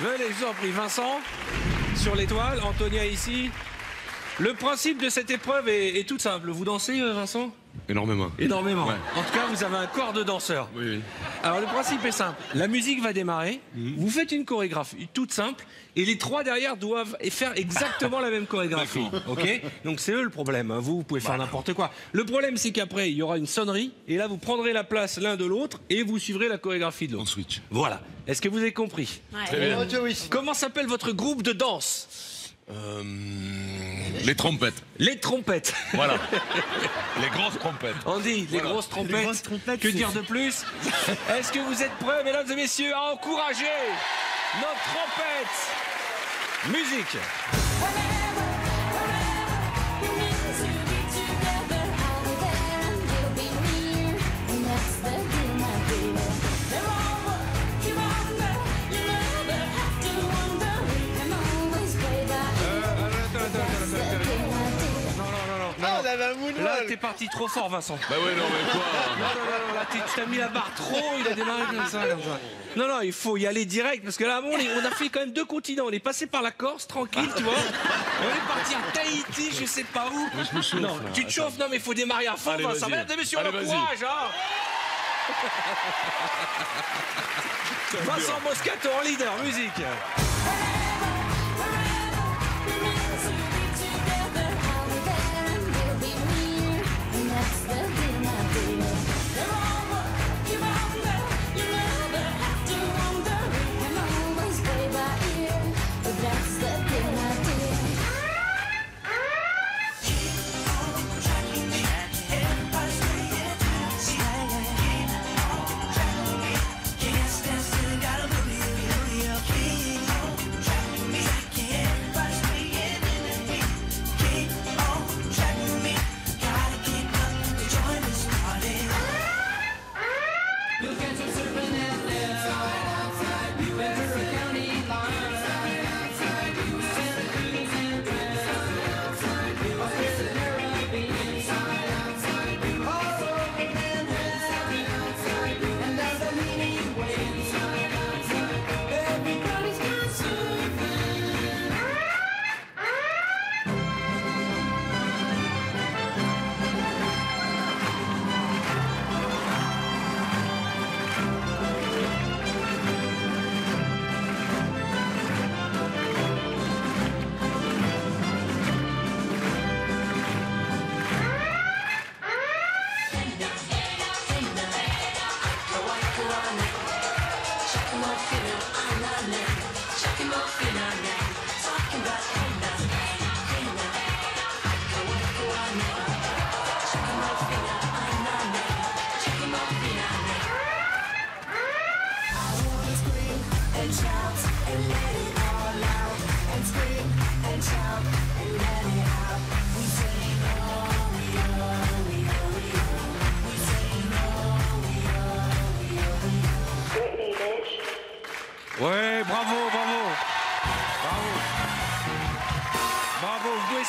Venez, je vous en prie. Vincent, sur l'étoile, Antonia ici. Le principe de cette épreuve est, est tout simple. Vous dansez, euh, Vincent? Énormément. Énormément. Ouais. En tout cas, vous avez un corps de danseur. Oui, oui. Alors le principe est simple. La musique va démarrer. Mhm. Vous faites une chorégraphie toute simple. Et les trois derrière doivent faire exactement la même chorégraphie. Ok? Donc c'est eux le problème. hein. Vous, vous pouvez faire n'importe quoi. Le problème, c'est qu'après, il y aura une sonnerie. Et là, vous prendrez la place l'un de l'autre. Et vous suivrez la chorégraphie de On l'autre. switch. Voilà. Est-ce que vous avez compris? Très bien. Comment s'appelle votre groupe de danse? Euh, les trompettes. Les trompettes. Voilà. les grosses trompettes. Andy, les Voilà. grosses trompettes. grosses trompettes, que dire de plus Est-ce que vous êtes prêts, mesdames et messieurs, à encourager notre trompette Musique t'es parti trop fort, Vincent. Bah ouais, non, mais quoi Non, non, non, non, là, tu t'as mis la barre trop, il a démarré comme ça, comme ça. Non, non, il faut y aller direct, parce que là, bon, on, est- on a fait quand même deux continents. On est passé par la Corse, tranquille, tu vois. Et on est parti à Tahiti, je sais pas où. Je me chauffe, Non, là. tu te chauffes, non, mais il faut démarrer à fond, Allez, Vincent. vas-y. On Allez, vas-y. l'encourage, hein. Vincent Moscato en leader, musique.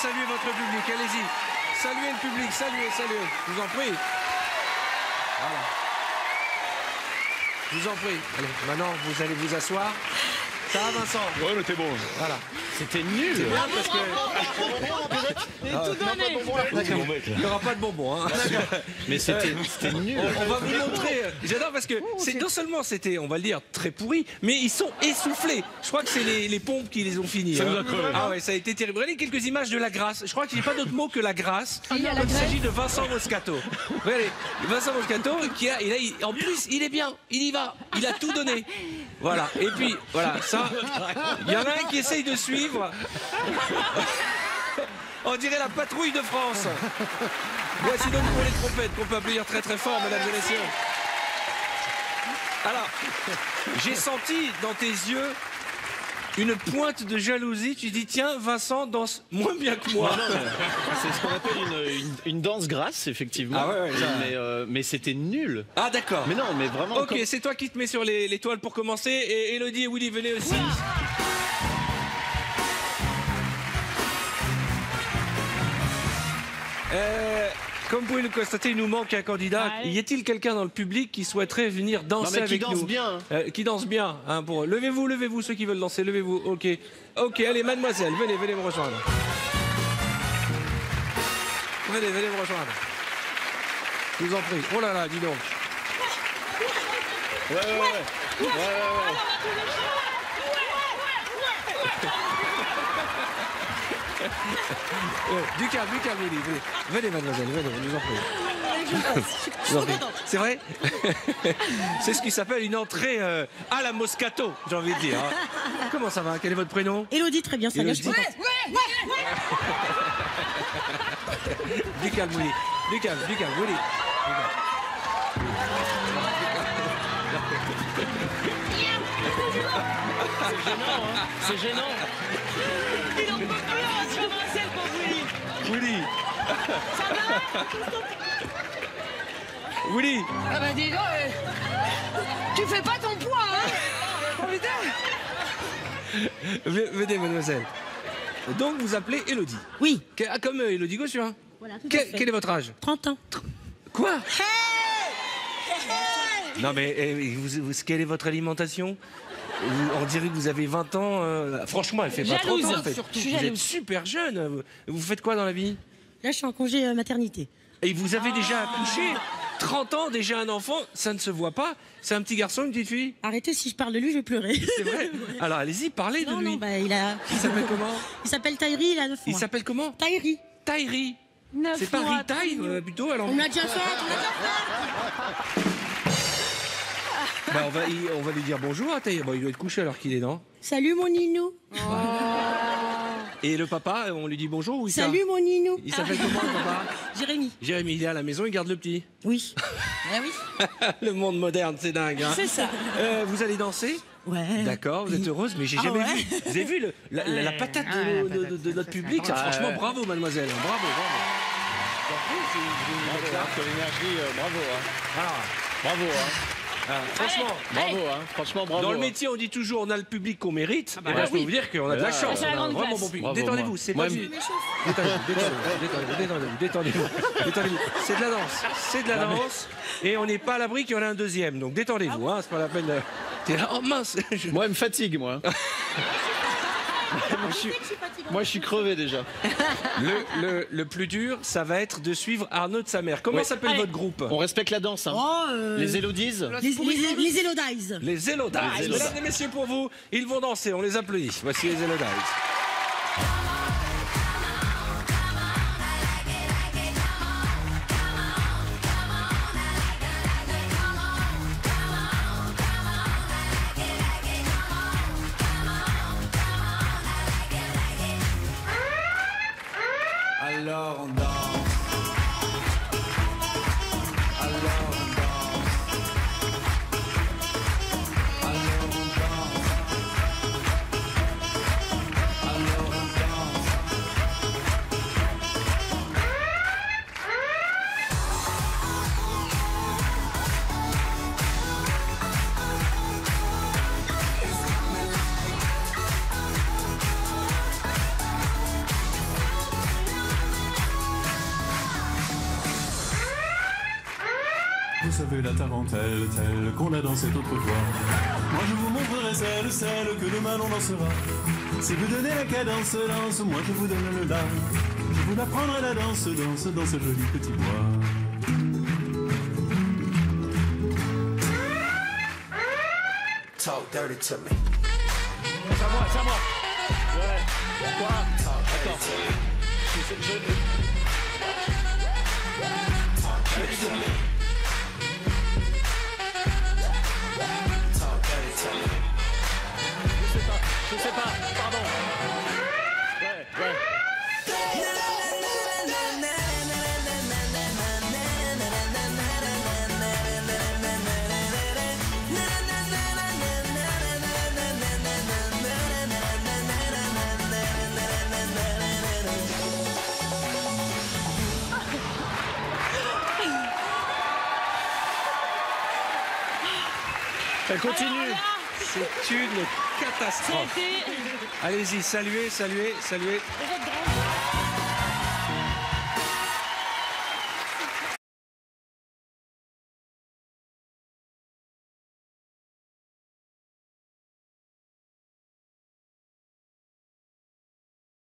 Saluer votre public, allez-y. Saluez le public, saluez, saluez. Je vous en prie. Voilà. Je vous en prie. Allez, maintenant, vous allez vous asseoir. Ça va, Vincent Ouais, mais t'es bon. Voilà. C'était nul. C'est bien parce que. Il n'y aura pas de bonbons. Hein. Mais c'était c'était nul. On, on va vous montrer. euh, J'adore parce que c'est non seulement c'était, on va le dire, très pourri, mais ils sont essoufflés. Je crois que c'est les, les pompes qui les ont finis. Ça hein. a. Ah ouais, ça a été terrible. Regardez quelques images de la grâce. Je crois qu'il n'y a pas d'autre mot que la grâce. Il y a la Quand il grâce. s'agit de Vincent Moscato. Regardez, Vincent Moscato qui a, il- en plus, il est bien, il y va, il a tout donné. Voilà. Et puis, voilà, ça, il y en a un qui essaye de suivre. On dirait la patrouille de France. Voici donc pour les trompettes qu'on peut applaudir très très fort, mesdames et messieurs. Alors, j'ai senti dans tes yeux une pointe de jalousie. Tu dis, tiens, Vincent danse moins bien que moi. C'est ce qu'on appelle une, une- une danse grasse, effectivement. Ah ouais, mais euh, mais c'était nul. Ah, d'accord. Mais non, mais vraiment. Ok, comme- c'est toi qui te mets sur les, les toiles pour commencer. Et Elodie et Willy, venez aussi. Euh, Comme vous pouvez le constater, il nous manque un candidat. Allez. Y a-t-il quelqu'un dans le public qui souhaiterait venir danser Non, mais qui avec danse nous bien. Euh, Qui danse bien. hein, pour... Levez-vous, levez-vous, ceux qui veulent danser, levez-vous. Ok. Ok, allez, mademoiselle, venez, venez me rejoindre. Venez, venez me rejoindre. Je vous en prie. Oh là là, dis donc. Ouais, ouais, ouais. ouais, ouais, ouais. Du calme, du calme, venez. Venez, mademoiselle, venez, je vous en prie. C'est vrai C'est ce qui s'appelle une entrée euh, à la Moscato, j'ai envie de dire. hein. Comment ça va? Quel est votre prénom? Elodie, très bien, ça va, je suis Élodie. contente. Du calme, Willy. Du calme, du calme, Willy. Du calme. C'est gênant. Il en peut Willy Willy Ah bah dis donc, euh, tu fais pas ton poids, hein Oh Venez, mademoiselle. Donc, vous appelez Elodie. Oui, Que- ah, Comme euh, Elodie Gossuin. voilà, tout à Quel, fait. quel est votre âge? 30 ans. Quoi? Non mais eh, vous, vous- quelle est votre alimentation? On dirait que vous avez 20 ans. euh, franchement, elle fait pas 30 Jalouse, ans. en fait. surtout. Je suis êtes jalouse. super jeune. Vous- Vous faites quoi dans la vie? Là, je suis en congé euh, maternité. Et vous avez déjà accouché 30 ans, déjà un enfant, ça ne se voit pas. C'est un petit garçon, une petite fille? Arrêtez, si je parle de lui, je vais pleurer. C'est vrai? Alors allez-y, parlez de Non, lui. non, bah, il a. Il s'appelle comment? Il s'appelle Taïri, il a 9 Il mois. s'appelle comment? Taïri. Taïri. Neuf C'est pas mois, Ritaille euh, plutôt alors On l'a déjà fait, on l'a déjà fait. Bah, on, va, il- on va lui dire bonjour à Taïri. Bon, il doit être couché alors qu'il est non Salut mon Ninou. Et le papa, on lui dit bonjour ou il Salut mon Ninou. Il s'appelle comment le papa Jérémy. Jérémy, il est à la maison, il garde le petit. Oui. Ah oui. le monde moderne, c'est dingue. hein. C'est ça. Euh, vous allez danser Ouais. D'accord, vous êtes heureuse, mais j'ai Ah jamais ouais vu. Vous avez vu le- la, la- la patate de, Ah ouais, la de- patate, de- de notre public. Franchement, bravo, mademoiselle. Bravo, bravo. Bravo, hein, sur l'énergie, euh, bravo. Hein. Ah, Bravo, hein. Ah, franchement, Bravo, hein. Franchement, bravo. dans le hein. métier, on dit toujours on a le public qu'on mérite. bah Eh ben, ouais, je peux oui. vous dire qu'on a de la Là, chance. c'est la on a un grande vraiment bon public. Détendez-vous, c'est pas du. Détendez-vous, détendez-vous, détendez-vous, détendez-vous, détendez-vous. C'est de la danse, c'est de la danse, et on n'est pas à l'abri qu'il y en ait un deuxième. Donc détendez-vous, hein, c'est pas la peine. de- T'es là, oh mince. je- Moi, elle me fatigue, moi. moi, je suis... moi, je suis crevé déjà. Le, le, le plus dur, ça va être de suivre Arnaud de sa mère. Comment Oui. s'appelle votre groupe On respecte la danse. Hein. Oh, euh, Les Élodies. les, les, les Élodies. Les Elodies. Les Elodies. Mesdames et messieurs, pour vous, ils vont danser, on les applaudit. Voici les Elodies. Vous savez la tarentelle, telle qu'on a dansé autrefois. Moi je vous montrerai celle, celle que demain l'on dansera. Si vous donnez la cadence, lance, moi je vous donne le la. Je vous apprendrai la danse, danse dans ce joli petit bois. Talk dirty to me. C'est à moi, c'est à moi. Ouais. Quoi Attends. Je- je- je- Elle continue. C'est une catastrophe. Allez-y, saluez, saluez, saluez. Vous êtes grand.